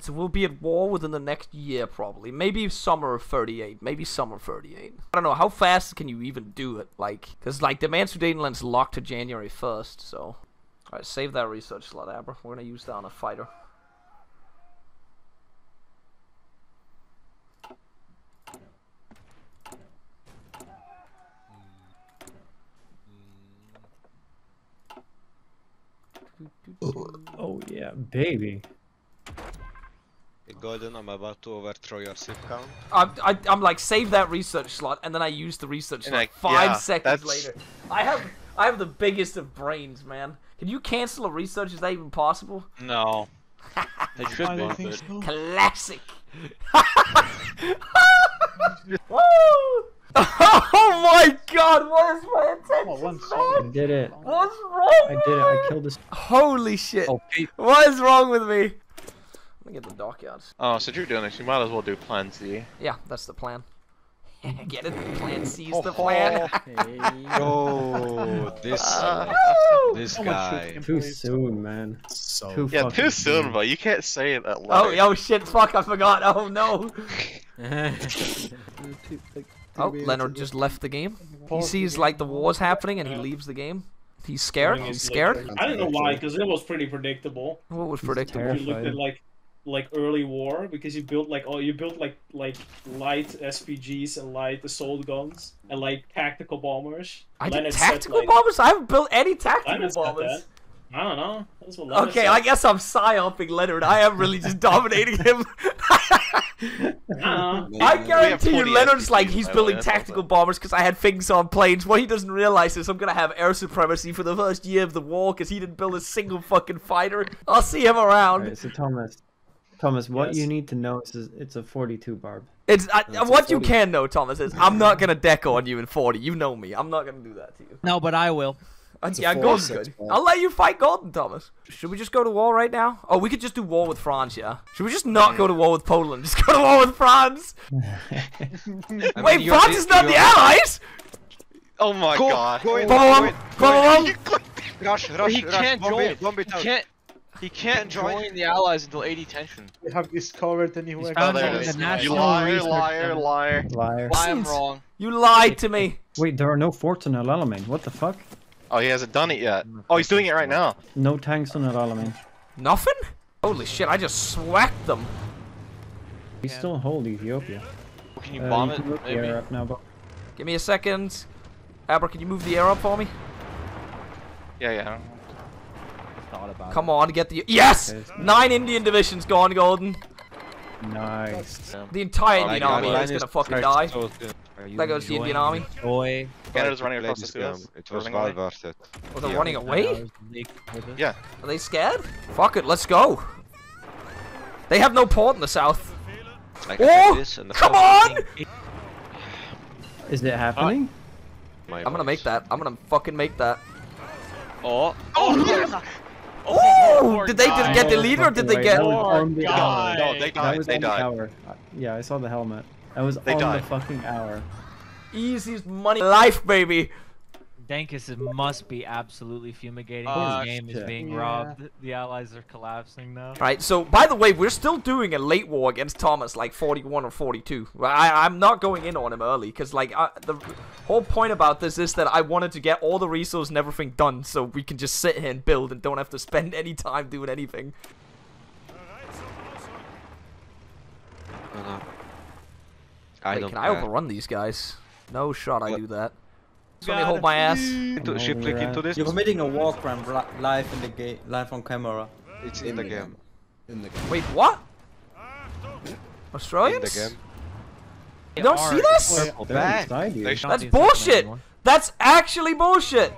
Alright, so we'll be at war within the next year, probably. Maybe summer of 38. Maybe summer 38. I don't know, how fast can you even do it? Like, because, like, the Man Sudetenland's locked to January 1st, so... Alright, save that research slot, Abra. We're gonna use that on a fighter. Oh yeah, baby. Golden, I'm about to overthrow your ship count. I'm, I, I'm like, save that research slot, and then I use the research And slot I- five yeah, seconds that's- later. I have, I have the biggest of brains, man. Can you cancel a research? Is that even possible? No. It should I be. but- so. Classic. Oh my god, what is my Oh, intention, one I man? did it. What's wrong I with did it. I killed this. Holy shit. Oh, What is wrong with me? Let me get the dockyards. Oh, so you're doing this. You might as well do Plan Z. Yeah, that's the plan. get it? Plan C's oh, the plan. Oh, this Woo! Uh, this guy. Too soon, man. So Too Yeah, too soon, but you can't say it that Oh, loud. oh shit, fuck, I forgot. Oh no. Oh, Leonard just left the game. He sees like the war's happening and he leaves the game. He's scared. He's scared. I don't know why, because it was pretty predictable. What was predictable? If you looked at like like early war, because you built like oh you built like like light SPGs and light assault guns and like tactical bombers. I did Leonard said, tactical like- bombers. I haven't built any tactical Leonard bombers. I don't know. That's what Leonard Okay, said. I guess I'm psyoping Leonard. I am really just dominating him. Uh, I guarantee you, Leonard's SPGs, like he's by way, building that's tactical bombers because I had things on planes. What he doesn't realize is I'm gonna have air supremacy for the first year of the war because he didn't build a single fucking fighter. I'll see him around. Alright, so Thomas, Thomas, what Yes. you need to know is it's a 42 barb. It's I, That's a what you can know, Thomas, is I'm not gonna deck on you in 40. You know me. I'm not gonna do that to you. No, but I will. Uh, It's yeah, Gordon's 46 good. ball. I'll let you fight Golden, Thomas. Should we just go to war right now? Oh, we could just do war with France, yeah. Should we just not go to war with Poland? Just go to war with France. Wait, you're- France is not the Allies. Oh my Go, god. go in, Bum, go bum, in, bum, go bum, in. bum. Rush, rush, he rush. can't bomb join. it, bomb it He out. can't. He can't join. join the Allies until 80 tension. we have discovered a new He's Oh, there it it in is. the You National liar, liar, liar. Liar. I am wrong. You lied to me. Wait, there are no forts on El Alamein. What the fuck? Oh, he hasn't done it yet. Oh, he's doing it right now. No tanks on El Alamein. Nothing? Holy shit! I just swacked them. We still hold Ethiopia. Can you Uh, bomb you it? can move Maybe. air up now, but Give me a second. Abra, can you move the air up for me? Yeah, yeah. Come on, get the yes. Nine Indian divisions gone, Golden. nice. The entire Indian my army is gonna fucking die. soon. There goes the Indian army. Joy. Canada's running across the this Suez. It was Running well away. worth it. Oh, they're Yeah. running away. Yeah. Are they scared? Fuck it, let's go. They have no port in the south. I Oh, this and the come on! thing- Is it happening? My I'm gonna make that. I'm gonna fucking make that. Oh. Oh! Did they guy. get the leader or did they get? that was on the Poor hour. No, they That died. was They on the died. hour. Uh, Yeah, I saw the helmet. That was They on died. the fucking hour. Easiest money life, baby. Dankus is- must be absolutely fumigating. Uh, His game is being Yeah. robbed. The allies are collapsing now. Right. So, by the way, we're still doing a late war against Thomas, like 41 or 42. I, I'm not going in on him early because, like, I, the whole point about this is that I wanted to get all the resources and everything done, so we can just sit here and build and don't have to spend any time doing anything. No, no. I Wait, don't can I uh, overrun these guys? No shot. I What? do that. Just let me hold my ass. into ship click into this. You're committing a war crime live in the game, live on camera. It's in the game. In the game. Wait, what? In Australians? the game. You don't see this? Oh, They're bad. inside you. They sh- That's bullshit. That's actually bullshit.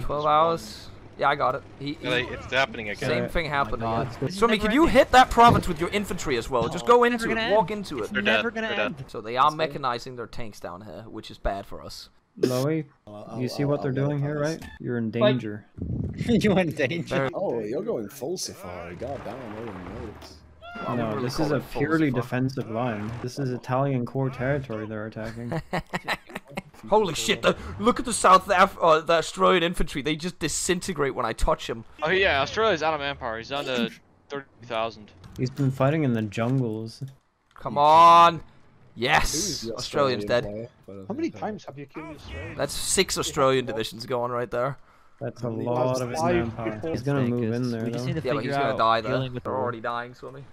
12 hours. Yeah, I got it. He, Yeah, they- It's happening again. Same thing oh happened God. again. It's Swimmy, never can you hit that province with your infantry as well? Just go it's into it, gonna walk into it. It's They're never dead. gonna They're end. So they are mechanizing their tanks down here, which is bad for us. Loey, you see what they're doing here, right? You're in danger. You're in danger. Oh, you're going full safari. God damn, I didn't notice. I no, really this is a purely defensive line. This is Italian core territory they're attacking. Holy shit! The, look at the South Af- uh, the Australian infantry. They just disintegrate when I touch them. Oh yeah, Australia's out of manpower. He's down to 30,000. He's been fighting in the jungles. Come on. Who's Yes. the Australian's dead. player? How many think- times have you killed Australia? That's six Australian divisions going right there. That's a lot about of his five manpower. He's gonna move in there We just need though. to Yeah, but he's gonna die there. with They're already dying, Swimmy.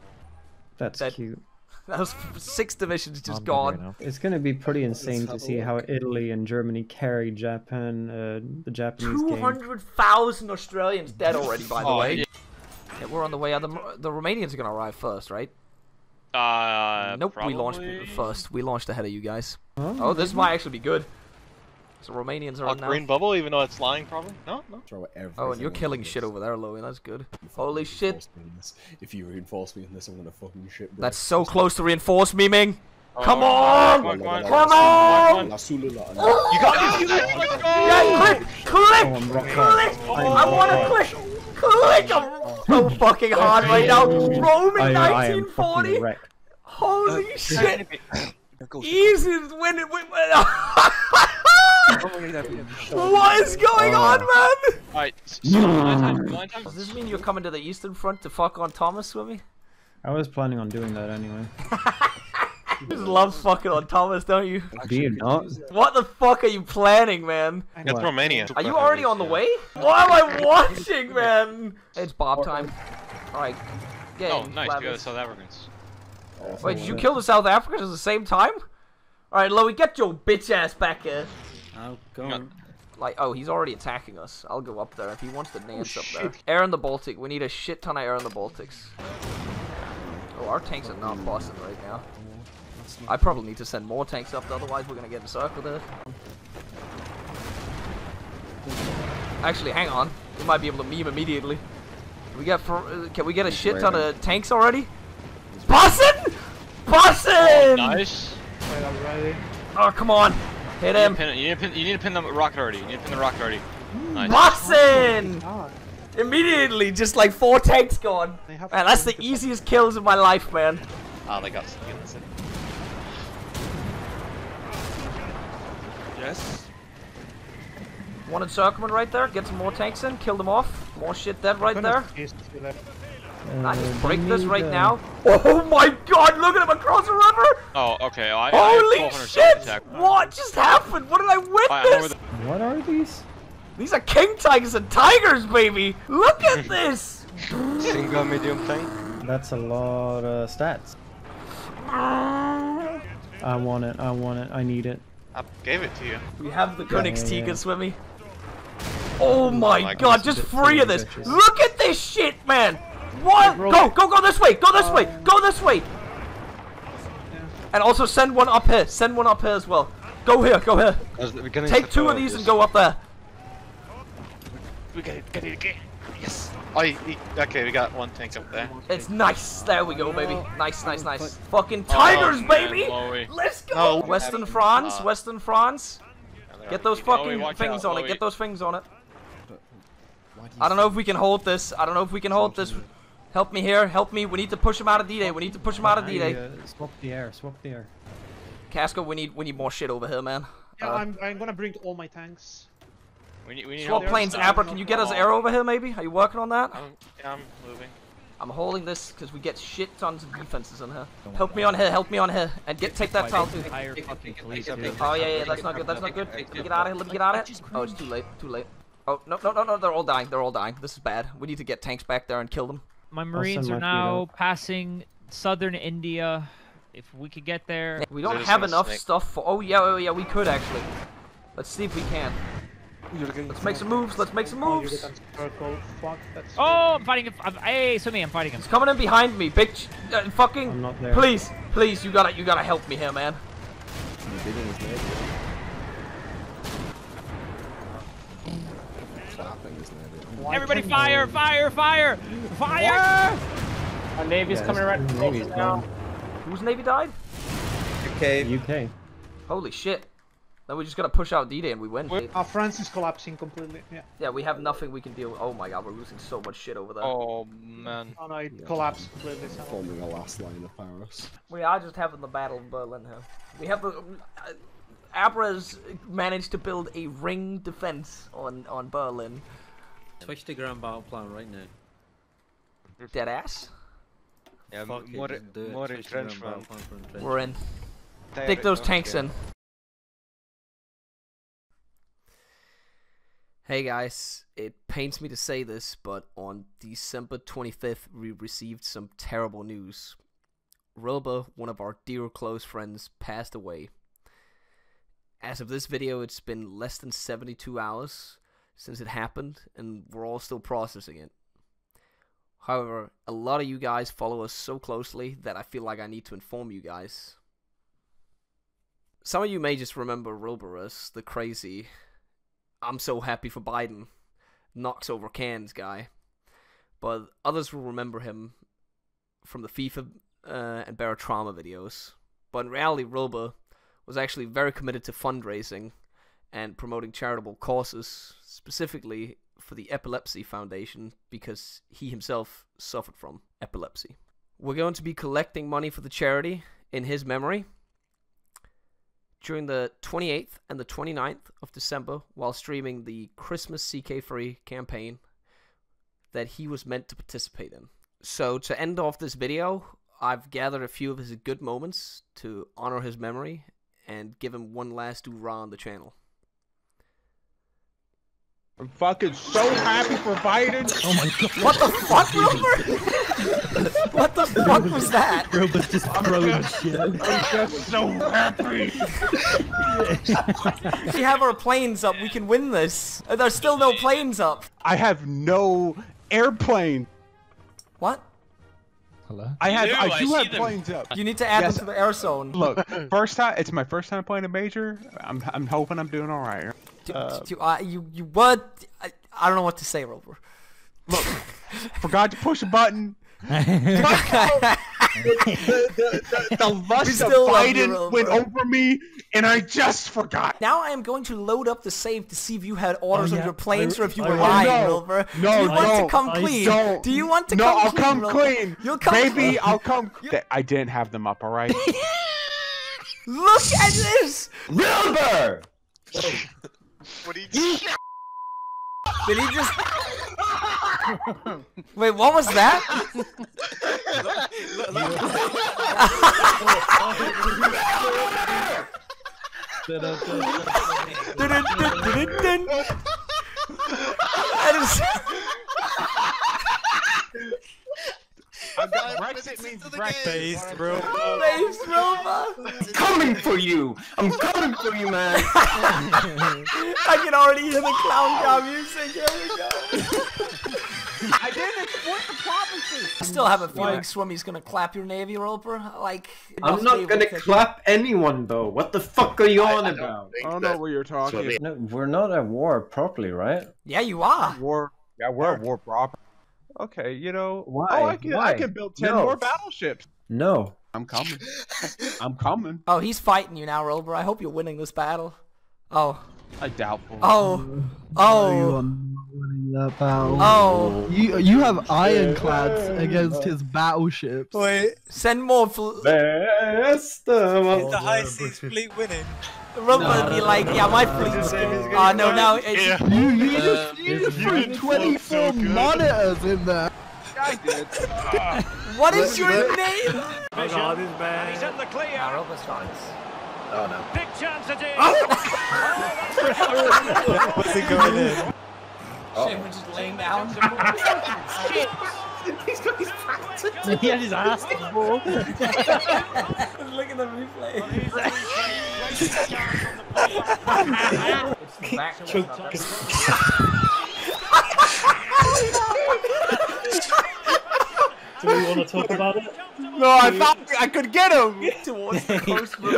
That's dead. cute. That was six divisions just I'm dead right gone. It's gonna be pretty insane to see how. Italy and Germany carried Japan, uh, the Japanese Two game. hundred thousand Australians dead already, by the Oh, way. yeah. Yeah, we're on the way. out. The, the Romanians are gonna arrive first, right? Uh, nope, we launched first. We launched ahead of you guys. Oh, Oh, this might actually be good. So Romanians are on now. green bubble, even though it's lying, probably. No, no. Throw Oh, and you're killing shit over there, Louie. That's good. You Holy shit. reinforce me in this. If you reinforce me in this, I'm gonna fucking shit. That's so close to reinforce me, Ming. Oh! Come on, come on, Come on! on! You got it! Let's! Yeah, click! Click! I'm Click! I wanna click! Click! I'm so fucking hard right now. Roman I, I 1940. fucking wrecked. Holy shit! Easy win it. Win, what is going oh. on, man? Alright, so nine times, nine times. Does this mean you're coming to the Eastern Front to fuck on Thomas with me? I was planning on doing that anyway. You just love fucking on Thomas, don't you? Do you not? What the fuck are you planning, man? That's What? Romania. Are you already on the way? What am I watching, man? It's Bob time. Alright. Get Oh, in, nice. You got the South Africans. Wait, did you kill the South Africans at the same time? Alright, Louie, get your bitch ass back here. I'll go. Like, oh, he's already attacking us. I'll go up there if he wants to dance up oh, there. shit. Air in the Baltic. We need a shit ton of air in the Baltics. Oh, our tanks are not bossing right now. I probably need to send more tanks up, otherwise we're gonna get encircled there. Actually, hang on. We might be able to meme immediately. Can we get for, uh, can we get a shit ton of tanks already? Bussin! Bussin! Nice. Right, I'm ready. Oh, come on. Hit You him. need, to pin, you, need to pin, you need to pin the rocket already. You need to pin the rocket already. Nice. Bussin! God, Immediately, just like four tanks gone. they Man, that's the easiest kills of my life, man. Ah, they got something in. Yes. One encirclement right there. Get some more tanks in. Kill them off. More shit dead right there. Yes, you left. I Uh, just break this right uh, now. Oh my god, look at him across the river! Oh, okay. I, I Holy have 1200 shit! attack. What just happened? What did I I, I'm witness? What are these? These are king tigers and tigers, baby! Look at this! Single medium tank. That's a lot of stats. I want it. I want it. I need it. I gave it to you. We have the Yeah, yeah, Königstiger yeah. with Oh my my god, just it's three of this. bitches. Look at this shit, man! What? Go, go, go this way! Go this way! Go this way! And also send one up here. Send one up here as well. Go here, go here. Take two of these and go up there. We got it, get it again. Yes. Oh, he, he, okay, we got one tank up there. It's nice. There we go, baby. Nice, nice, nice. Fucking Oh, tigers, man, baby! Chloe. Let's go! No. Western France, Uh, Western France. Get those fucking watch things out, on it. Get those things on it. Why do you I don't know if we can hold this. I don't know if we can hold this. Help me here. Help me. We need to push him out of D-Day. We need to push him out of D-Day. uh, swap the air. Swap the air. Casco, we need we need more shit over here, man. Yeah, Uh, I'm, I'm gonna bring all my tanks. We need, we need Swap planes, Abra. Can you get us air over here, maybe? Are you working on that? I'm, yeah, I'm moving. I'm holding this because we get shit tons of defenses in here. Help me on here. Help me on here. And get take that tile too. Entire fucking police dude. Oh yeah, yeah, that's not good. That's not good. Let me get out of here. Let me get out of here. Oh, it's too late. Too late. Oh no, no, no, no! They're all dying. They're all dying. This is bad. We need to get tanks back there and kill them. My marines are now fleet passing southern India. If we could get there, We don't have enough snake. stuff for. Oh yeah, oh yeah, we could actually. Let's see if we can. Let's make some moves. Let's make some Oh, moves. Fuck. Oh, I'm fighting him. I'm, hey, Sumi, I'm fighting him. He's coming in behind me, big. Ch- uh, I'm fucking. not there. Please, please, you gotta, you gotta help me here, man. You're digging his neighbor. Clapping his neighbor. Why Everybody can't- fire, fire, fire, fire! Our navy's Yeah, coming right his navy's now. Whose navy died? Okay. UK. Holy shit. Then we just gotta push out D-Day and we win. Wait. Our France is collapsing completely. Yeah. Yeah, we have nothing we can deal with. Oh my god, we're losing so much shit over there. Oh, man. Oh no, it Yeah. collapsed completely. So. Forming a last line of Paris. We are just having the Battle of Berlin here. We have the. Uh, Abra's managed to build a ring defense on, on Berlin. Switch to ground battle plan right now. Dead ass. Yeah, Fuck it, more, just do it. more Switch entrenchment. bro, for entrenchment. We're in. Direct- Dig those tanks okay. in. Hey guys, it pains me to say this, but on December 25th, we received some terrible news. Rilber, one of our dear close friends, passed away. As of this video, it's been less than 72 hours since it happened, and we're all still processing it. However, a lot of you guys follow us so closely that I feel like I need to inform you guys. Some of you may just remember Rilber as the crazy, I'm so happy for Biden, knocks over cans guy. But others will remember him from the FIFA uh, and Barotrauma videos. But in reality, Rilber was actually very committed to fundraising and promoting charitable causes, specifically for the Epilepsy Foundation because he himself suffered from epilepsy. We're going to be collecting money for the charity in his memory during the 28th and the 29th of December while streaming the Christmas CK3 campaign that he was meant to participate in. So, to end off this video, I've gathered a few of his good moments to honor his memory and give him one last hoorah on the channel. I'm fucking so happy for Biden. Oh my god. What the fuck, Wilbur? what the fuck was that? Robo's just throwing shit. I'm just so happy. If we have our planes up, we can win this. Uh, There's still no planes up. I have no airplane. What? Hello? I have. do, I I do see have them. planes up. You need to add Yes. them to the air zone. Look, first time. It's my first time playing a major. I'm. I'm hoping I'm doing all right. Do- Uh, do- uh, you, you what? I, I don't know what to say, Rover. Look, forgot to push a button. the, the, the, the lust of love you, Biden went over me, and I just forgot. Now I am going to load up the save to see if you had orders Oh, on your planes I- or if you I- were Oh, lying, no. Rover. No, Do you want no, to come clean? don't. Do you want to no, come I'll clean, come Rover? clean. You'll come Baby, clean. I'll come. Th- I didn't have them up, all right. Look at this! Wilbur! What do you Did he just... Wait, what was that? Dun-dun-dun-dun-dun. That is... Brexit means Brexit. bro. Face Rover! Coming for you! I'm coming for you, man! I can already hear the clown car music. Here we go. I didn't export the provinces. I still have a feeling Swimmy's gonna clap your navy roper. Like, I'm not gonna to- clap anyone though. What the fuck are you on I about? I don't know what you're talking Swimmy- about. No, we're not at war properly, right? Yeah, you are. War. Yeah, we're at war proper. Okay, you know. Oh, Why? Oh, I can. I can build ten No. more battleships. No. I'm coming. I'm coming. Oh, he's fighting you now, Roper. I hope you're winning this battle. Oh, I doubt. oh, oh, winning that battle. oh. You you have ironclads against his battleships. Wait, Send more. Fl- Best of all. is the high seas fleet winning? Roper would be like, yeah, my fleet's. Oh no, now it's. Yeah. You you Uh, just you just put 24 monitors in there. I did. What is your name? Oh god, he's bad. He's in the clear. Nah, Roper's. Oh no. Big chance it is. What's he going in? Shane was just laying down. He had his ass to the ball. Look at the replay. It's back. Do we want to talk about it? No, I thought I could get him. towards the coast. Roper.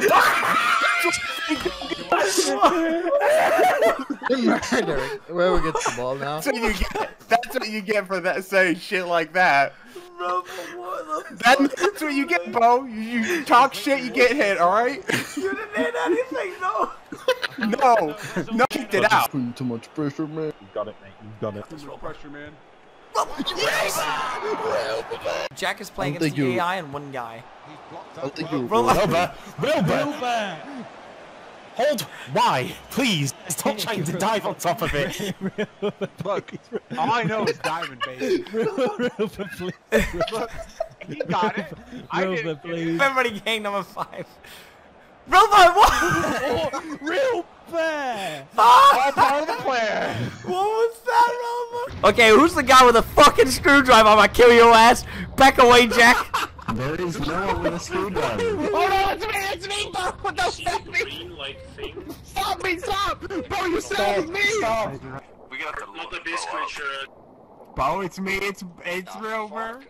Murder. Whoever gets the ball now. That's what you get. That's what you get for that saying shit like that. Roper, what the That, that's what you get, bro. You, you talk shit, you get hit. All right? You didn't hit anything, no. No, no, kicked it out. Putting too much pressure, man. You got it, mate. You got it. Pressure, man. Jack is playing I against think the you- AI and one guy. I think you. Roper. Wilbur! Hold! Why? Please! Stop trying to dive on top of it! Look, all I know is diamond, baby. Roper, please. Look, He got it. I Rover, didn't. please. Memory game number five. Robot, what? Real bear! All part of the plan. What was that, Robot? Okay, who's the guy with a fucking screwdriver? I'm gonna kill your ass. Back away, Jack. There is no one with a screwdriver. Oh no, it's me, it's me, bro! What the stop me! Stop me, stop! Bro, you said it was me! We got the not the beast creature. Bo, it's me. It's it's Rover.